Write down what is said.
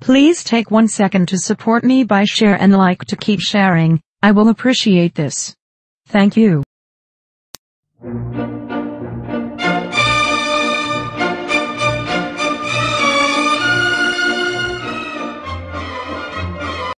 Please take one second to support me by share and like to keep sharing, I will appreciate this. Thank you.